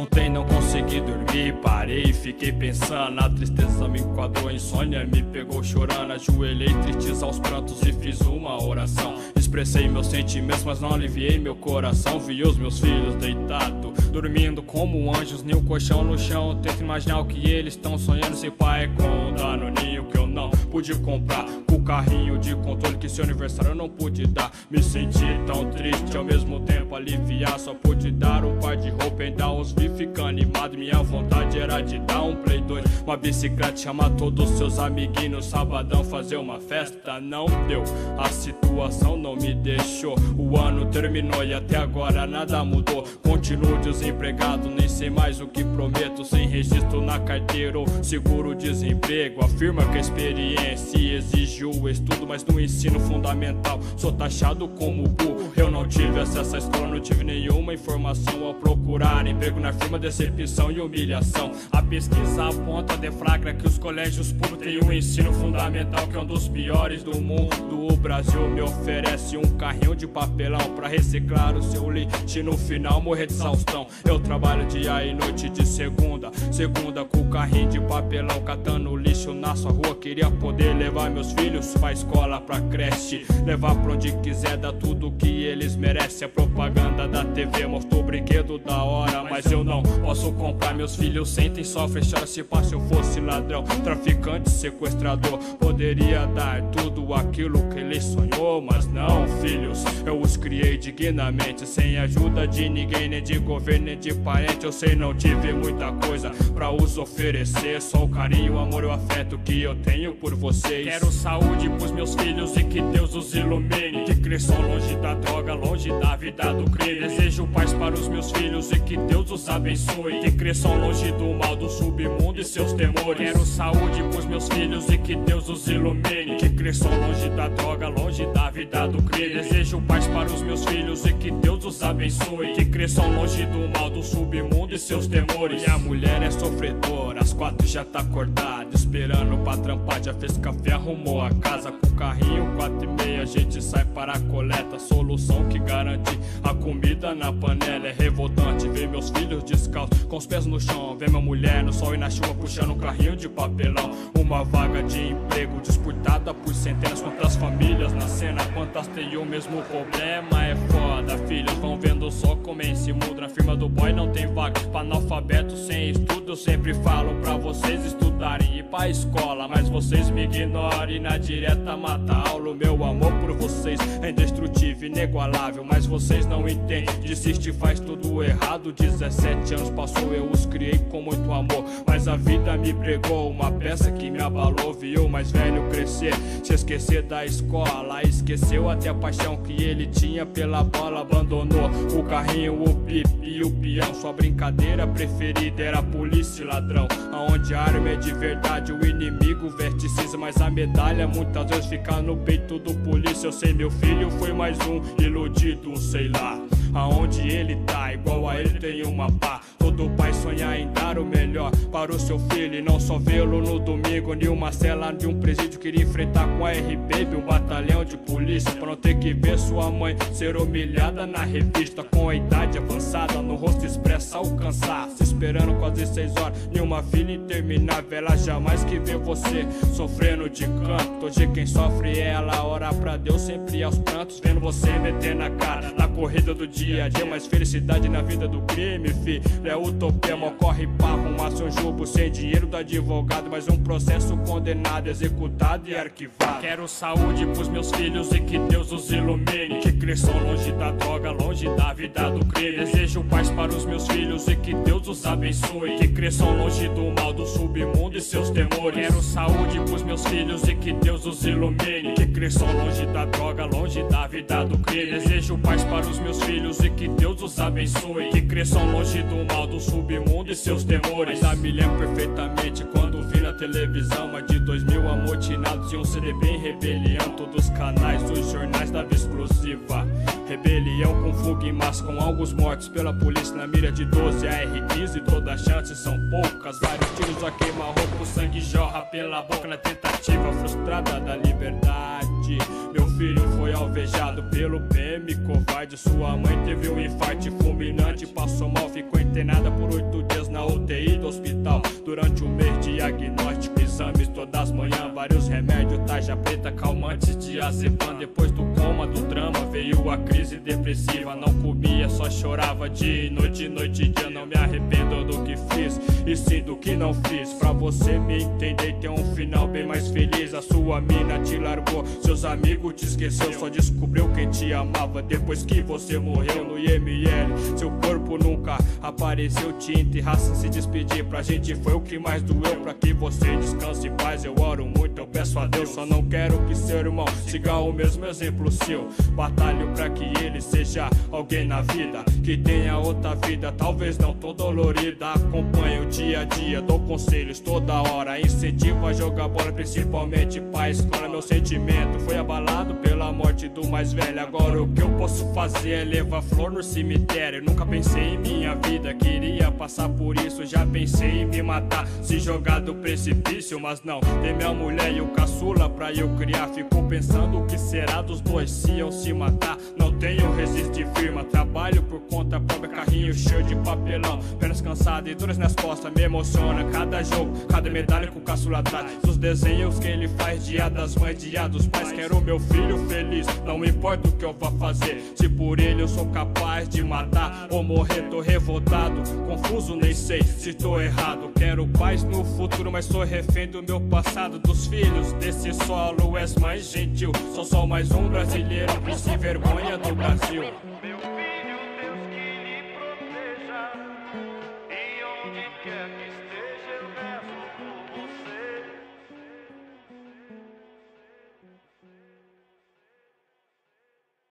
Ontem não consegui dormir, parei fiquei pensando. A tristeza me enquadrou, a insônia me pegou chorando. Ajoelhei tristes aos prantos e fiz uma oração. Expressei meus sentimentos, mas não aliviei meu coração. Vi os meus filhos deitados, dormindo como anjos, nem o colchão no chão. Tento imaginar o que eles estão sonhando. Se pai com no ninho que eu não pude comprar. Carrinho de controle que seu aniversário não pude dar. Me senti tão triste, ao mesmo tempo aliviar. Só pude dar um par de roupa e dar uns vi ficar animado. Minha vontade era de dar um play 2, uma bicicleta, chamar todos seus amiguinhos. Sabadão fazer uma festa, não deu. A situação não me deixou. O ano terminou e até agora nada mudou. Continuo desempregado, nem sei mais o que prometo. Sem registro na carteira ou seguro-desemprego. Afirma que a experiência exige o estudo, mas no ensino fundamental sou taxado como burro. Eu não tive acesso à escola, não tive nenhuma informação ao procurar emprego na firma, decepção e humilhação. A pesquisa aponta, deflagra que os colégios públicos têm um ensino fundamental que é um dos piores do mundo. O Brasil me oferece um carrinho de papelão pra reciclar o seu lixo no final morrer de exaustão. Eu trabalho dia e noite de segunda, segunda com o carrinho de papelão, catando lixo na sua rua. Queria poder levar meus filhos pra escola, pra creche, levar pra onde quiser, dar tudo que eles merecem. A propaganda da TV mostrou o brinquedo da hora, mas eu não posso comprar. Meus filhos sentem, sofrem, choram se pá se eu fosse ladrão, traficante, sequestrador. Poderia dar tudo aquilo que ele sonhou, mas não, filhos. Eu os criei dignamente, sem ajuda de ninguém, nem de governo, nem de parente. Eu sei, não tive muita coisa pra os oferecer. Só o carinho, o amor e o afeto que eu tenho por vocês. Quero saúde pros meus filhos e que Deus os ilumine. Que cresçam longe da droga, longe da vida do crime. Desejo paz para os meus filhos e que Deus os abençoe. Que cresçam longe do mal, do submundo e seus temores. Quero saúde pros meus filhos e que Deus os ilumine. Que cresçam longe da droga, longe da vida do crime. Desejo paz para os meus filhos e que Deus os abençoe. Que cresçam longe do mal, do submundo e seus temores. Minha mulher é sofredora, às quatro já tá acordada. Esperando pra trampar, já fez café, arrumou a casa com carrinho. Quatro e meia a gente sai para a coleta. Solução que garante a comida na panela. É revoltante ver meus filhos descalços, com os pés no chão. Ver minha mulher no sol e na chuva puxando um carrinho de papelão. Uma vaga de emprego disputada por centenas. Quantas famílias na cena, quantas têm o mesmo problema? É foda, filhos vão vendo só como esse mundo. Na firma do boy não tem vaga pra analfabeto sem estudo. Eu sempre falo pra vocês estudarem e ir pra escola. Mas vocês me ignoram e na direta mata a aula. O meu amor por vocês é indestrutível, inigualável. Mas vocês não entendem, desiste, faz tudo errado. 17 anos passou, eu os criei com muito amor. Mas a vida me pregou uma peça que me abalou. Viu mais velho crescer, se esquecer da escola. Esqueceu até a paixão que ele tinha pela bola. Abandonou o carrinho, o pipi e o peão. Sua brincadeira preferida era polícia e ladrão. Aonde a arma é de verdade, o inimigo veste cinza. Mas a medalha muitas vezes fica no peito do polícia. Eu sei, meu filho foi mais um iludido, sei lá. Aonde ele tá, igual a ele tem uma pá. Todo pai sonha em dar o melhor para o seu filho e não só vê-lo no domingo. Em uma cela de um presídio queria enfrentar com a RB, um batalhão de polícia. Pra não ter que ver sua mãe ser humilhada na revista. Com a idade avançada, no rosto expressa o cansaço. Esperando quase seis horas, nenhuma filha interminável. Ela jamais que vê você sofrendo de canto. Hoje quem sofre é ela, ora pra Deus sempre aos prantos. Vendo você meter na cara na corrida do dia a dia. Mais felicidade na vida do crime, fi. É utopia, mó corre pra arrumar seu jogo sem dinheiro do advogado. Mas um processo condenado, executado e arquivado. Quero saúde pros meus filhos e que Deus os ilumine. Que cresçam longe da droga, longe da vida do crime. Desejo paz para os meus filhos e que Deus os abençoe. Que cresçam longe do mal, do submundo e seus temores. Quero saúde pros meus filhos e que Deus os ilumine. Que cresçam longe da droga, longe da vida do crime. Desejo paz para os meus filhos e que Deus os abençoe. Que cresçam longe do mal, do submundo e seus temores. Ainda me lembro perfeitamente quando vi na televisão. Mais de dois mil amotinados e um CD bem rebelião. Todos os canais dos jornais da exclusiva. Rebelião com fuga em massa, com alguns mortos pela polícia na mira de 12 AR-15. E todas as chances são poucas. Vários tiros a queima-roupa, o sangue jorra pela boca na tentativa frustrada da liberdade. Meu filho foi alvejado pelo PM covarde. Sua mãe teve um infarte fulminante, passou mal, ficou internada por oito dias na UTI do hospital. Durante o mês, diagnóstico, exames todas as manhãs, vários remédios, taja preta, calmantes, diazepam. Depois do coma, do drama, veio a crise depressiva. Não comia, só chorava dia noite, noite e dia. Não me arrependo do que fiz e sim do que não fiz. Pra você me entender, ter um final bem mais feliz. A sua mina te largou, seus amigos te esqueceu. Só descobriu quem te amava depois que você morreu no IML. Seu corpo nunca apareceu, te enterrar sem se despedir. Pra gente foi o que mais doeu. Pra que você descanse em paz, eu oro muito, eu peço a Deus. Só não quero que seu irmão siga o mesmo exemplo seu. Batalho pra que ele seja alguém na vida, que tenha outra vida, talvez não tão dolorida. Acompanho o dia a dia, dou conselhos toda hora. Incentivo a jogar bola, principalmente pra escola. Meu sentimento foi abalado pela morte do mais velho. Agora o que eu posso fazer é levar flor no cemitério. Nunca pensei em minha vida, queria passar por isso. Já pensei em me matar, se jogar do precipício. Mas não, tem minha mulher e o caçula pra eu criar. Fico pensando o que será dos dois se eu se matar. Não tenho resistir firma, trabalho por conta própria. Carrinho cheio de papelão, pernas cansadas e dores nas costas. Me emociona cada jogo, cada medalha com o caçula atrás. Dos desenhos que ele faz, dia das mães, dia dos pais. Quero meu filho feliz, não importa o que eu vá fazer. Se por ele eu sou capaz de matar ou morrer, tô revoltado. Confuso, nem sei se tô errado. Quero paz no futuro, mas sou refém do meu passado. Dos filhos desse solo, és mais gentil. Sou só mais um brasileiro que se vergonha do Brasil.